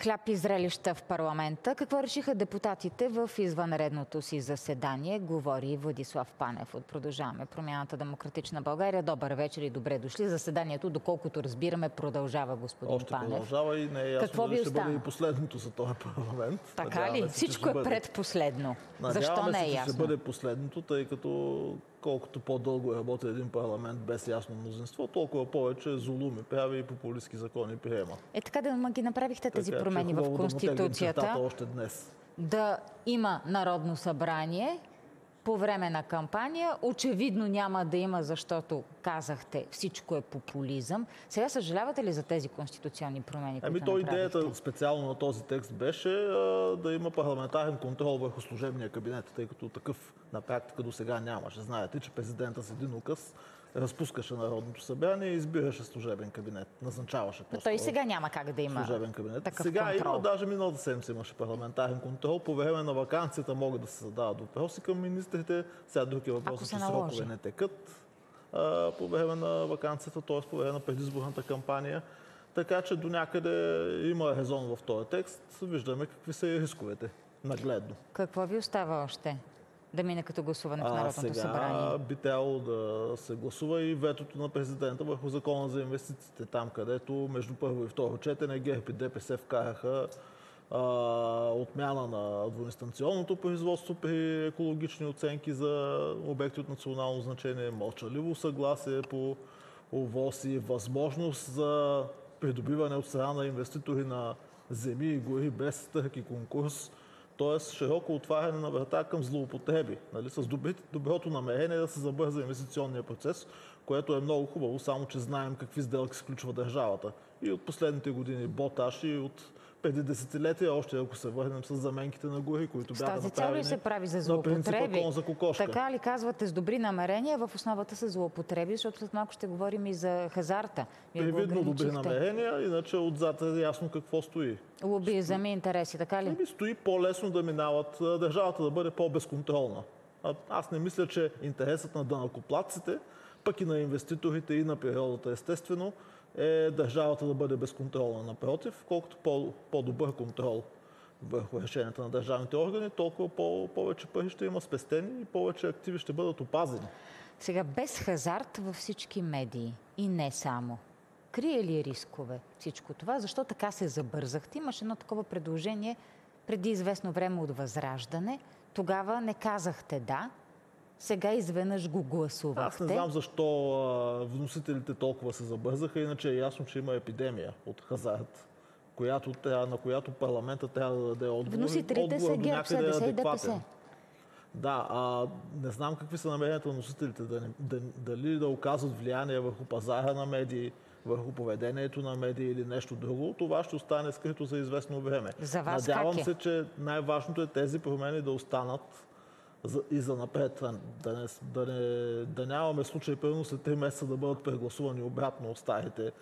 хляб и зрелища в парламента. Какво решиха депутатите в извънредното си заседание, говори Владислав Панев от Продължаваме промяната Демократична България. Добър вечер и добре дошли. Заседанието, доколкото разбираме, продължава господин Още Панев. продължава и не е ясно Какво дали ще остана? бъде и последното за този парламент. Така Надяваме ли? се, Всичко е бъде. предпоследно. Надяваме Защо се, не е че ясно? ще бъде последното, тъй като колкото по-дълго работи един парламент без ясно мнозинство, толкова повече зулуми прави и популистски закони приема. Е така да ги направихте тези Така е промени в да Конституцията. чертата още днес. да има Народно събрание по време на кампания. Очевидно няма да има, защото казахте, всичко е популизъм. Сега съжалявате ли за тези конституционни промени, Ами то идеята специално на този текст беше а, да има парламентарен контрол върху служебния кабинет, тъй като такъв на практика до сега нямаше. Знаете, че президента с един указ разпускаше Народното събрание и избираше служебен кабинет. Назначаваше по-скоро той и сега няма как да има служебен кабинет. такъв Сега контрол. има, даже миналата седмица имаше парламентарен контрол. По време на вакансията могат да се задават въпроси към министрите. Сега въпроси, се че наложи. срокове не текат а, по време на вакансията, т.е. по време на предизборната кампания. Така че до някъде има резон в този текст. Виждаме какви са и рисковете. Нагледно. Какво ви остава още? Да мине като гласуване в А Народното сега събрание. би трябвало да се гласува и ветото на президента върху закона за инвестициите. Там, където между първо и второ четене ГЕРБ и ДПС вкараха а, отмяна на двуинстанционното производство при екологични оценки за обекти от национално значение, мълчаливо съгласие по ОВОС и възможност за придобиване от страна на инвеститори на земи и гори без търг и конкурс. Тоест широко отваряне на врата към злоупотреби, нали, с доброто намерение да се забърза инвестиционния процес, което е много хубаво, само че знаем какви сделки сключва държавата. И от последните години боташ и от преди десетилетия, още ако се върнем с заменките на гори, които С бяха тази цел ли направени се прави за злоупотреби? за кокошка. Така ли казвате с добри намерения, в основата са злоупотреби, защото след малко ще говорим и за хазарта. Вие Привидно добри намерения, иначе отзад е ясно какво стои. Лобизъм и интереси, така ли? Ами стои по-лесно да минават, държавата да бъде по-безконтролна. Аз не мисля, че интересът на данакоплатците, пък и на инвеститорите и на природата естествено, е държавата да бъде безконтролна. Напротив, колкото по- по-добър контрол върху решенията на държавните органи, толкова по- повече пари ще има спестени и повече активи ще бъдат опазени. Сега без хазарт във всички медии и не само. Крие ли рискове всичко това? Защо така се забързахте? Имаше едно такова предложение преди известно време от Възраждане. Тогава не казахте да. Сега изведнъж го гласувахте. Аз не знам защо а, вносителите толкова се забързаха, иначе е ясно, че има епидемия от хазарт, която, трябва- на която парламента трябва да даде отговор. Вносителите са Отговорът до ГЕРБ, е СДС и. ДПС. Да, а, не знам какви са намеренията на носителите. Да, да, дали да оказват влияние върху пазара на медии, върху поведението на медии или нещо друго, това ще остане скрито за известно време. За вас Надявам е? се, че най-важното е тези промени да останат за, и за напред. Да, не, да, не, да нямаме случай, примерно след 3 месеца да бъдат прегласувани обратно от старите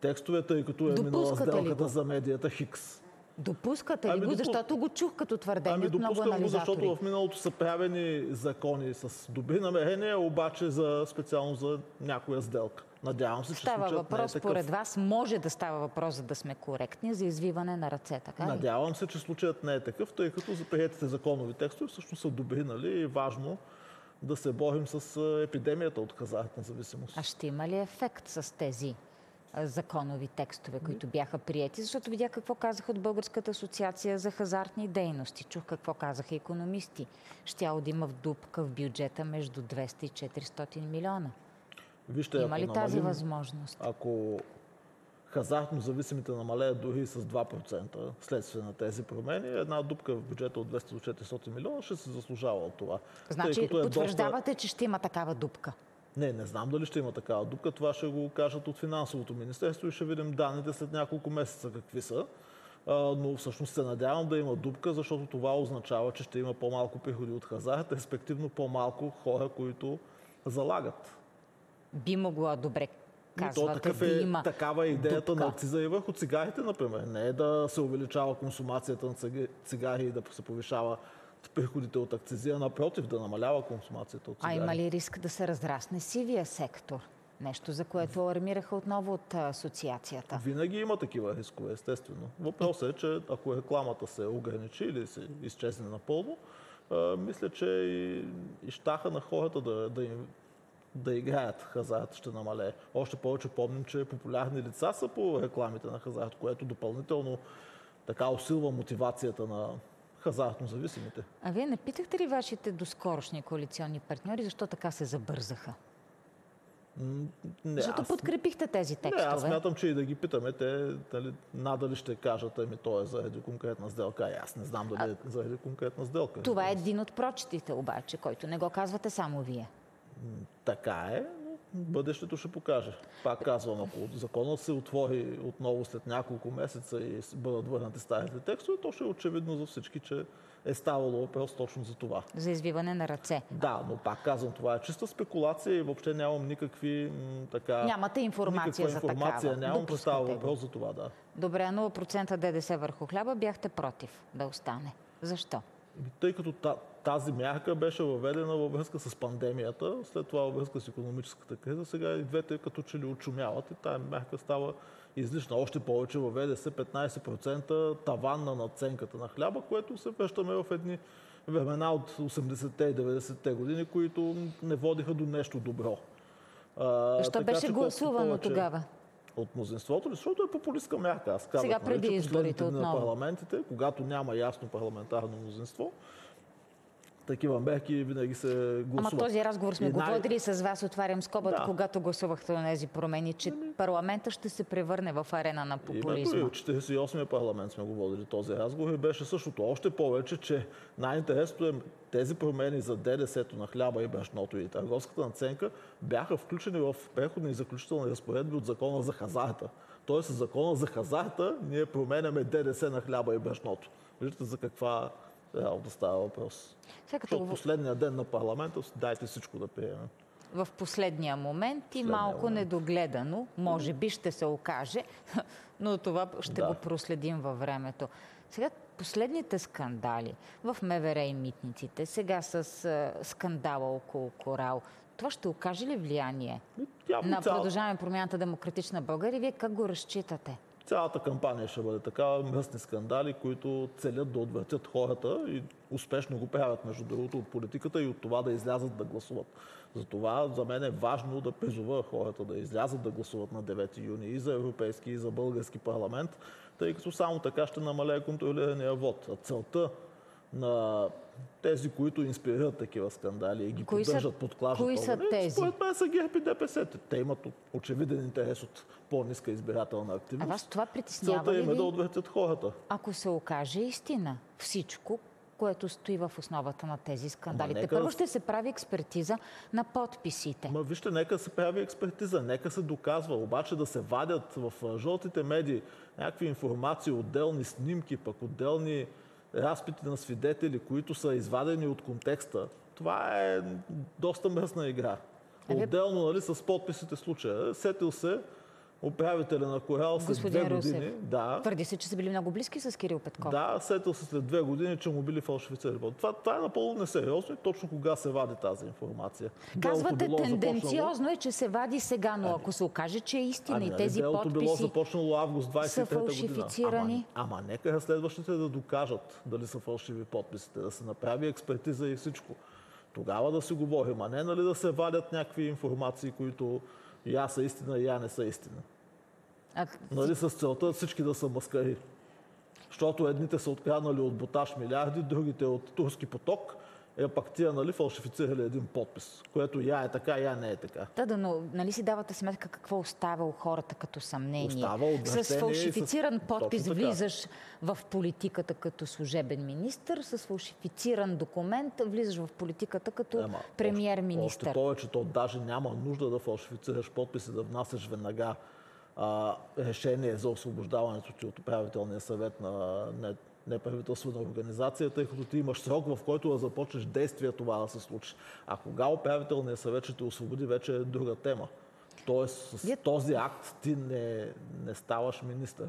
текстове, тъй като е минала сделката за медията Хикс. Допускате ли Ами го? допу- Защото го чух като твърдение Ами от много анализатори. защото в миналото са правени закони с добри намерения, обаче за, специално за някоя сделка. Надявам се, че Става случаят въпрос, е такъв. според вас, може да става въпрос, за да сме коректни, за извиване на ръце, така ли? Надявам се, че случаят не е такъв, тъй като за приятите законови текстове всъщност са добри, нали? И е важно да се борим с епидемията от хазартна зависимост. А ще има ли ефект с тези законови текстове, които бяха приети? Защото видях какво казаха от Българската асоциация за хазартни дейности. Чух какво казаха економисти. Щяло да има в дупка в бюджета между 200 и 400 милиона. Вижте, Има ли тази намалим- възможност? Ако хазартно зависимите намалеят дори с 2% следствие на тези промени, една дупка в бюджета от 200 до 400 милиона ще се заслужава от това. Значи, е доста- потвърждавате, че ще има такава дупка. Не, не знам дали ще има такава дупка. Това ще го кажат от финансовото министерство и ще видим данните след няколко месеца какви са. Но всъщност се надявам да има дупка, защото това означава, че ще има по-малко приходи от хазарт, респективно по-малко хора, които залагат. Би могло добре, И то казвате, такъв да е, има такава е идеята дупка. на акциза и върху цигарите, например. Не е да се увеличава консумацията на цига- цигари и да се повишава приходите от акцизи, а напротив, да намалява консумацията от А цигари. има ли риск да се разрасне сивия сектор? Нещо, за което алармираха отново от асоциацията. Винаги има такива рискове, естествено. Въпросът е, че ако рекламата се ограничи или се изчезне напълно, мисля, че и, и щаха на хората да, да, им, да играят хазарт ще намалее. Още повече помним, че популярни лица са по рекламите на хазарт, което допълнително така усилва мотивацията на хазартно зависимите. А вие не питахте ли вашите доскорошни коалиционни партньори, защо така се забързаха? Не, Защото аз... подкрепихте тези текстове. Не, аз смятам, че и да ги питаме, те дали, надали ще кажат, ами то е заради конкретна сделка. А аз не знам дали а... е заради конкретна сделка. Това е един от прочетите обаче, който не го казвате само вие. Така е, бъдещето ще покаже. Пак казвам, ако законът се отвори отново след няколко месеца и бъдат върнати старите текстове, то ще е очевидно за всички, че е ставало въпрос точно за това. За извиване на ръце. Да, но пак казвам, това е чиста спекулация и въобще нямам никакви така... Нямате информация за информация, такава. Нямам, че става въпрос за това, да. Добре, 0% ДДС върху хляба бяхте против да остане. Защо? Тъй като тази мярка беше въведена във връзка с пандемията, след това във връзка с економическата криза. Сега и двете като че ли очумяват и тази мярка става излишна. Още повече въведе се 15% таван на наценката на хляба, което се връщаме в едни времена от 80-те и 90-те години, които не водиха до нещо добро. Защо беше гласувано тогава? От мнозинството, защото е популистка мярка. Аз казах, Сега преди изборите отново. на парламентите, когато няма ясно парламентарно мнозинство, такива мерки винаги се гласуват. Ама този разговор сме го водили с вас, отварям скобата, да. когато гласувахте на тези промени, че ами... парламента ще се превърне в арена на популизма. И от 48-я парламент сме го водили този разговор и беше същото. Още повече, че най-интересното е тези промени за ДДС-то на хляба и брашното и търговската наценка бяха включени в преходни и заключителни разпоредби от закона за хазарта. Тоест, с закона за хазарта ние променяме ДДС на хляба и брашното. Виждате за каква да става въпрос. Сега. Защото последния ден на парламента дайте всичко да приемем. В последния момент и последния малко момент. недогледано, може би ще се окаже, но това ще да. го проследим във времето. Сега последните скандали в МВР и митниците, сега с uh, скандала около Корал, това ще окаже ли влияние Явно на продължаване промяната Демократична България? Вие как го разчитате? Цялата кампания ще бъде така, мръсни скандали, които целят да отвъртят хората и успешно го правят, между другото, от политиката и от това да излязат да гласуват. Затова за мен е важно да призова хората да излязат да гласуват на 9 юни и за европейски, и за български парламент, тъй като само така ще намалее контролирания вод. А целта на тези, които инспирират такива скандали и ги кои поддържат, са, подклажат. Кои са тези? Според мен са ГЕРБ и ДПС. Те имат очевиден интерес от по-ниска избирателна активност. А вас това притеснява Целта им е да отвъртят хората. Ако се окаже истина, всичко, което стои в основата на тези скандали. Нека... Първо ще се прави експертиза на подписите. Ма вижте, нека се прави експертиза, нека се доказва. Обаче да се вадят в жълтите медии някакви информации, отделни снимки, пък отделни разпити на свидетели, които са извадени от контекста, това е доста мръсна игра. Отделно нали, с подписите случая. Сетил се управителя на Корал след две години. Да. Твърди се, че са били много близки с Кирил Петков. Да, сетил се след две години, че му били фалшифицери. Това, това е напълно несериозно и точно кога се вади тази информация. Казвате тенденциозно започнало... е, че се вади сега, но ако се окаже, че е истина ами, и нали, тези делото подписи било започнало август 23 година. Ама, ама нека разследващите да докажат дали са фалшиви подписите, да се направи експертиза и всичко. Тогава да си говорим, а не нали, да се вадят някакви информации, които я са истина, я не са истина. А... Нали, с целта всички да са маскари. Защото едните са откраднали от Боташ милиарди, другите от турски поток, е пак тия нали, фалшифицирали един подпис, което я е така, я не е така. Да, да, но нали си давате сметка какво остава у хората като съмнение? Остава с фалшифициран с... подпис влизаш в политиката като служебен министр, с фалшифициран документ влизаш в политиката като премьер-министр. Още, още повече, то даже няма нужда да фалшифицираш подпис и да внасяш веднага а, решение за освобождаването ти от управителния съвет на неправителствена организация, тъй като ти имаш срок, в който да започнеш действия това да се случи. А кога управителният съвет ще те освободи, вече е друга тема. Тоест, с този акт ти не, не ставаш министър.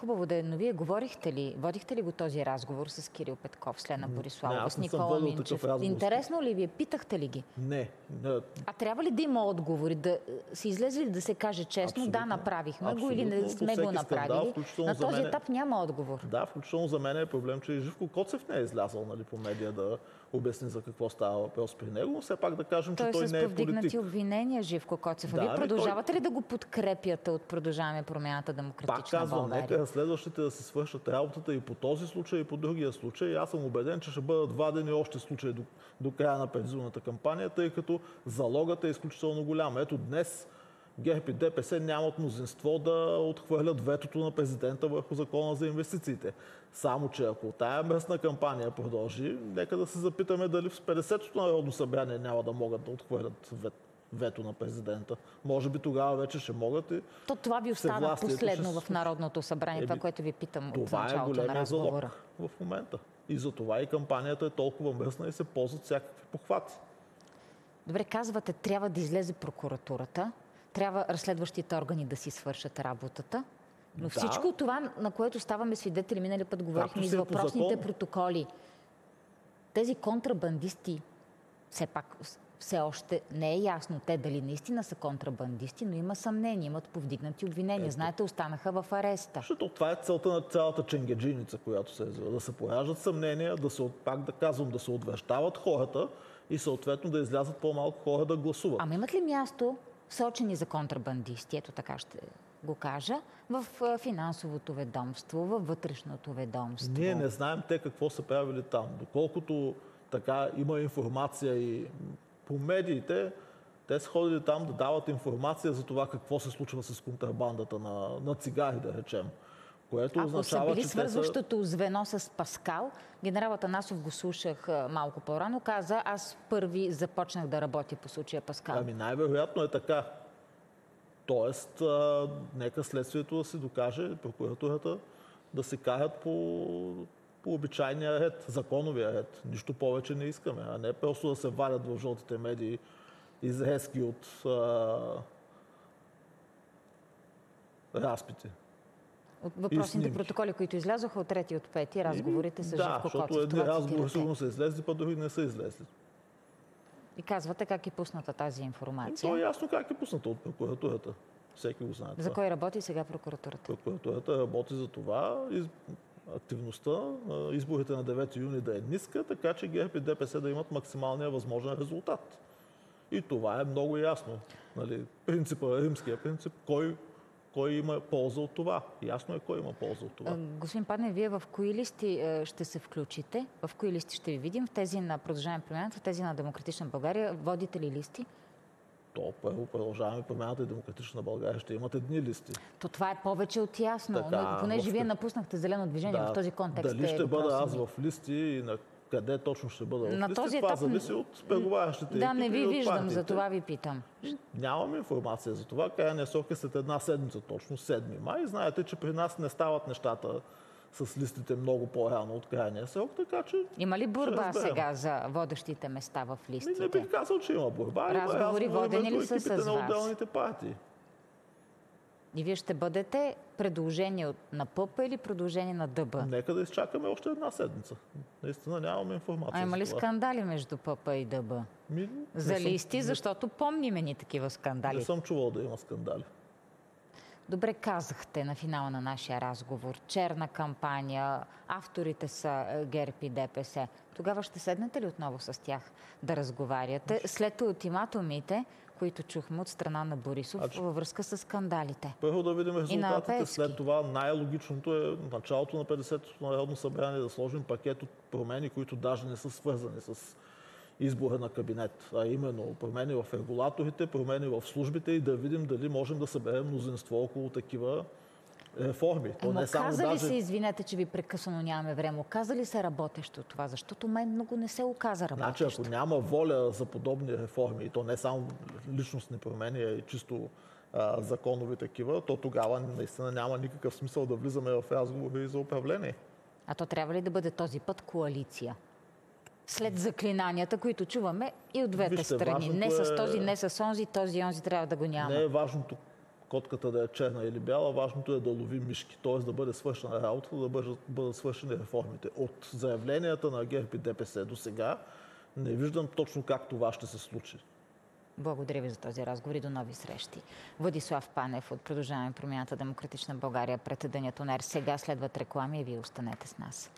Хубаво да е, но вие говорихте ли, водихте ли го този разговор с Кирил Петков, с Лена Бориславова, аз с не съм Никола Минчев? с- Интересно ли ви е? Питахте ли ги? Не. не. А трябва ли да има отговори? Да се излезе ли да се каже честно, да, Абсолютно. направихме го или не Абсолютно. сме го скандал, направили? включително На този мен е- етап няма отговор. Да, включително за мен е проблем, че Живко Коцев не е излязъл нали, по медия да обясни за какво става въпрос при него, но все пак да кажем, че Той, той с не е повдигнати политик. обвинения, Живко Коцев. А Да, вие ами продължавате ли да го подкрепяте от Продължаваме промяната Пак демократична казвам, България? нека следващите да се свършат работата и по този случай, и по другия случай. Аз съм убеден, че ще бъдат вадени още случаи до, до края на предизборната кампания, тъй като залогът е изключително голям. Ето днес ГЕРБ и ДПС нямат мнозинство да отхвърлят ветото на президента върху закона за инвестициите. Само, че ако тая мръсна кампания продължи, нека да се запитаме дали в 50-то Народно събрание няма да могат да отхвърлят вет, вето на президента. Може би тогава вече ще могат и То това ви остана последно ще в Народното събрание, това, Еми, което ви питам от това е началото на големия залог разговора. в момента. И затова и кампанията е толкова мръсна и се ползват всякакви похвати. Добре, казвате, трябва да излезе прокуратурата, трябва разследващите органи да си свършат работата, но Да. всичко това, на което ставаме свидетели, минали път говорихме и за е въпросните протоколи. Тези контрабандисти, все пак все още не е ясно те дали наистина са контрабандисти, но има съмнение, имат повдигнати обвинения. Знаете, останаха в ареста. Защото това е целта на цялата ченгеджиница, която се развива. Да се пораждат съмнения, да се, пак да казвам, да се отвещават хората и съответно да излязат по-малко хора да гласуват. Ама имат ли място сочени за контрабандисти, ето така ще го кажа, в финансовото ведомство, във вътрешното ведомство? Ние не знаем те какво са правили там. Доколкото така има информация и по медиите, те са ходили там да дават информация за това какво се случва с контрабандата на, на цигари, да речем. Което Ако са означава, били че те са... свързващото звено с Паскал, генерал Атанасов го слушах малко по-рано, каза, аз първи започнах да работя по случая Паскал. Ами най-вероятно е така. Тоест, а, нека следствието да се докаже, прокуратурата да се карат по, по обичайния ред, законовия ред. Нищо повече не искаме, а не просто да се валят в жълтите медии изрезки от а, разпити. От въпросните протоколи, които излязоха от трети и от пети, разговорите с да, Живко защото Коцев. едни разговори сигурно са излезли, па други не са излезли. И казвате как е пусната тази И информация. то е ясно как е пусната от прокуратурата. Всеки го знае. За кой работи сега прокуратурата? Прокуратурата работи за това из... активността, изборите на 9 юни да е ниска, така че ГЕРБ и ДПС да имат максималния възможен резултат. И това е много ясно. Нали, принципа, римския принцип, кой, кой има полза от това. Ясно е кой има полза от това. Господин Падне, вие в кои листи е, ще се включите? В кои листи ще ви видим? В тези на Продължаваме промяната, в тези на Демократична България? Водите ли листи? То първо продължаваме промяната и демократична България. Ще имат едни листи. То това е повече от ясно. Така, но понеже в- вие напуснахте зелено движение в този контекст. Дали е ще бъда аз в листи и на къде точно ще бъда в На листи, този това етап- зависи от преговарящите Да, не ви виждам, за това ви питам. Нямам информация за това. Крайният срок е след една седмица, точно 7 май. Знаете, че при нас не стават нещата с листите много по-рано от крайния срок, така че Има ли борба сега за водещите места в ми не листите? бих казал, че има борба. Има Разговори водени ли са с на вас? отделните партии. И вие ще бъдете предложение на ПП или продължение на ДБ? Нека да изчакаме още една седмица. Наистина нямаме информация. А има ли скандали между ПП и ДБ? Ми, не За съм- листи, не- защото помниме ни такива Не скандали. съм чувал да има скандали. Добре казахте на финала на нашия разговор. Черна кампания, авторите са е, ГЕРБ и ДПС. Тогава ще седнете ли отново с тях да разговаряте след ултиматумите, които чухме от страна на Борисов Значи- във връзка с скандалите? Първо да видим резултатите. След това най-логичното е началото на 50-то Народно събрание да сложим пакет от промени, които даже не са свързани с избора на кабинет, а именно промени в регулаторите, промени в службите и да видим дали можем да съберем мнозинство около такива реформи. То Ама не само каза ли даже... се, извинете, че ви прекъсвано нямаме време, каза ли се работещо това? Защото мен много не се оказа Значи, работещо. ако няма воля за подобни реформи, и то не само личностни промени, а и чисто а, законови такива, то тогава наистина няма никакъв смисъл да влизаме в разговори за управление. А то трябва ли да бъде този път коалиция? След заклинанията, които чуваме и от двете Вижте, страни. Не с е- този, не с онзи, този и онзи трябва да го няма. Не е важното котката да е черна или бяла, важното е да лови мишки, т.е. да бъде свършена работа, да бъдат, бъдат свършени реформите. От заявленията на ГЕРБ и ДПС до сега не виждам точно как това ще се случи. Благодаря ви за този разговор и до нови срещи. Владислав Панев от Продължаваме промяната Демократична България пред Денятонер. Сега следват реклами и вие останете с нас.